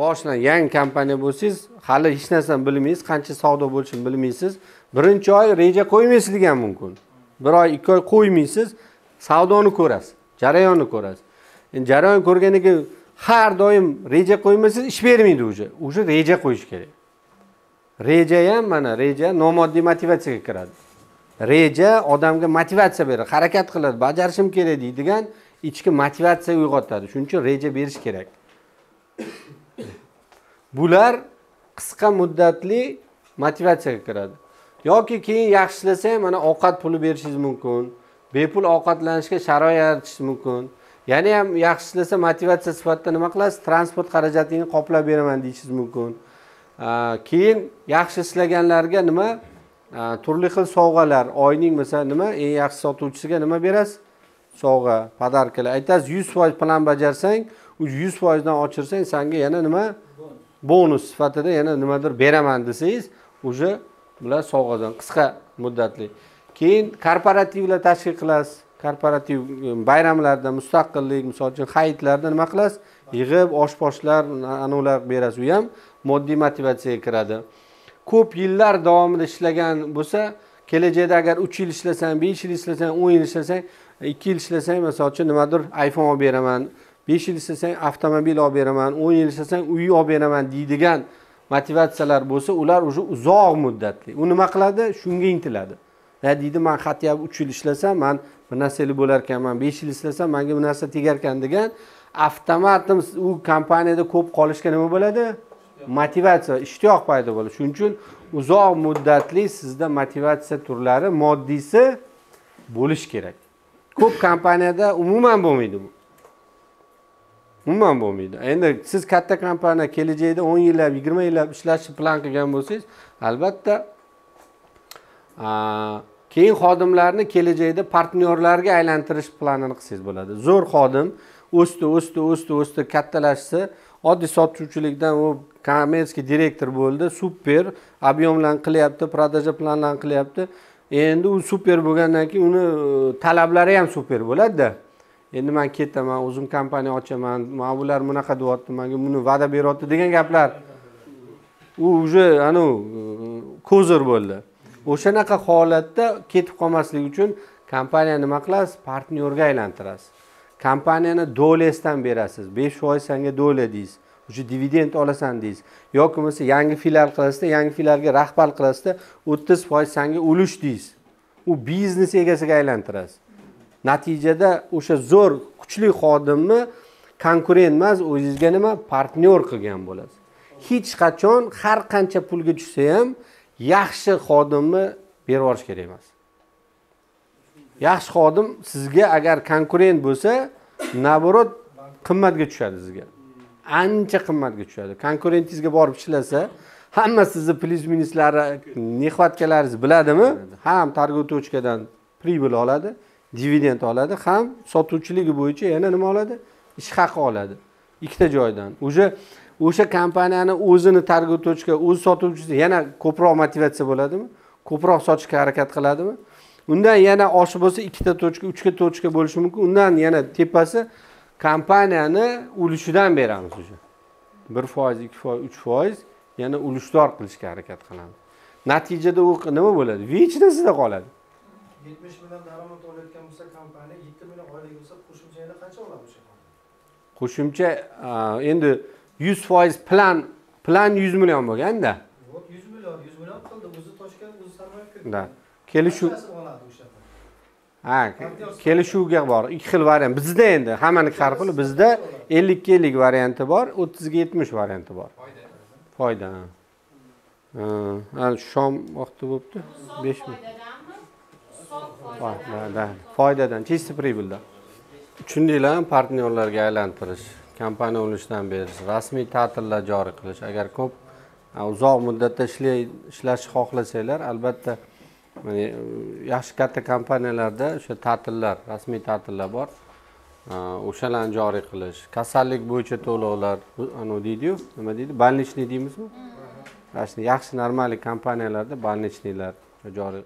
boshidan yangi kompaniya bo'lsangiz hali hech narsani bilmaysiz qancha savdo bo'lishini bilmaysiz. Birinchi oy reja qo'ymaysizligi ham mumkin. Bir oy ikki oy qo'ymaysiz savdoni ko'rasiz jarayonni ko'rasiz. Endi jarayon ko'rgandan keyin har doim reja qo'ymasangiz ish bermaydi уже уже reja qo'yish kerak. Reja ham mana reja nomoddiy motivatsiyaga kiradi. Reja odamga motivatsiya beradi harakat qiladi bajarishim kerak deydigan ichki motivatsiya uyg'otadi. Shuning uchun reja berish kerak. Bular qisqa muddatli motivatsiyaga kiradi. Yoki keyin yaxshi ishlasa ham mana ovqat puli berishingiz mumkin bepul ovqatlanishga sharoit yaratishingiz mumkin. Yana ham yaxshi ishlasa motivatsiya sifatida nima qilasiz? Transport xarajatingni qoplab beraman deyishingiz mumkin. Keyin yaxshi ishlaganlarga nima? Turli xil sovg'alar. Oyning masalan nima? Eng yaxshi sotuvchisiga nima berasiz? Sovg'a podarkalar. Aytasiz yuz foiz plan bajarsang yuz foizdan ochirsang sanga yana nima? Bonus sifatida yana nimadir beraman desangiz уже bular sovg'adan qisqa muddatli. Keyin korporativlar tashkil qilasiz. Korporativ e, bayramlarda mustaqillik misol uchun hayitlarda nima qilasiz? Yig'ib osh poshlar anavlar berasiz. U ham moddiy motivatsiyaga kiradi. Ko'p yillar davomida ishlagan bo'lsa kelajakda agar uch yil ishlasang besh yil ishlasang o'n yil ishlasang e, ikki yil ishlasang misol uchun nimadir iphone olib beraman. Besh yil istasang avtomobil olib beraman o'n yil istasang uy olib beraman deydigan motivatsiyalar bo'lsa ular уже uzoq muddatli. U nima qiladi? Shunga intiladi. Ha deydi man хотя uch yil ishlasam man bir narsali bo'lar ekanman besh yil ishlasam manga bu narsa tegarkan degan avtomatim u kompaniyada ko'p qolishga nima bo'ladi? Motivatsiya ishtiyoq paydo bo'ladi. Shuning uchun uzoq muddatli sizda motivatsiya turlari moddiysi bo'lishi kerak. Ko'p kompaniyada umuman bo'lmaydi bu. Umuman bo'lmaydi. Endi siz katta kompaniya kelajakda o'n yillab yigirma yillab ishlashni plan qilgan bo'lsangiz albatta keyin xodimlarni kelajakda partnyorlarga aylantirish planini qilsangiz bo'ladi. Zo'r xodim o'sdi o'sdi o'sdi o'sdi kattalashsa oddiy sotuvchilikdan u kommersiy direktor bo'ldi super объемlarni qilyapti продажа planlarni qilyapti. Endi u super bo'lgandan keyin uni e, talablari ham super bo'ladida. Endi man ketaman o'zim kompaniya ochaman man bular bunaqa deyapti manga buni va'da beryapti degan gaplar. U уже anavi ko'zir bo'ldi. O'shanaqa holatda ketib qolmaslik uchun kompaniyani nima qilasiz? Partnyorga aylantirasiz. Kompaniyani dolesdan berasiz. besh foiz sanga dola deysiz. Уже dividend olasan deysiz. Yoki bo'lmasa yangi filial qilasizda yangi filialga rahbar qilasizda o'ttiz foiz sanga ulush deysiz. U biznes egasiga aylantirasiz. Natijada o'sha zo'r kuchli xodimni konkurent emas o'zingizga nima? Partnyor qilgan bo'lasiz. Hech qachon har qancha pulga tushsa ham yaxshi xodimni berib yuborish kerak emas. Yaxshi xodim sizga agar konkurent bo'lsa наоборот qimmatga tushadi sizga. Ancha qimmatga tushadi. Konkurentingizga borib ishlasa hamma sizni plyus minuslari nexvatkalaringizni biladimi? Ham торговый точкадан прибыль oladi dividend oladi. Ham sotuvchiligi bo'yicha yana nima oladi? Ish haqi oladi. Ikkita joydan. Уже o'sha kompaniyani o'zini target точка o'z sotuvchisi yana ko'proq motivatsiya bo'ladimi? Ko'proq sotishga harakat qiladimi? Undan yana oshib bo'lsa ikkita tochka uchta tochka bo'lishi mumkin. Undan yana tepasi kompaniyani ulushidan beramiz уже bir foiz ikki foiz uch foiz yana ulushdor qilishga harakat qilamiz. Natijada u nima bo'ladi? Вечно sizda qoladi. Yetmish million daromad olayotgan bo'lsa kompaniya yetti million oylik bo'lsa qo'shimcha yana qancha oladi o'sha qo'shimcha endi yuz foiz plan plan yuz million bo'lganda вот yuz million yuz million qildi o'zi toshkent o'zi sarmoya да kelishuv oladi o'sha ha kelishuvga bor ikki xil variant bizda endi hammaniki har xil bizda ellikka ellik varianti bor o'ttizga yetmish varianti bor. Foyda shom vaqti bo'libdi besh minut foydadan чисто прибыльdan tushundinglarmi partnyorlarga aylantirish kompaniya ulushdan berish rasmiy ta'tillar joriy qilish. Agar ko'p uzoq muddatda ishlashni xohlasanglar albatta yaxshi katta kompaniyalarda o'sha ta'tillar rasmiy ta'tillar bor. O'shalarni joriy qilish. Kasallik bo'yicha to'lovlar anavi deydiyu nima deydi? Больничный deymizmi? Yaxshi normalniy kompaniyalarda больничныйlar joriy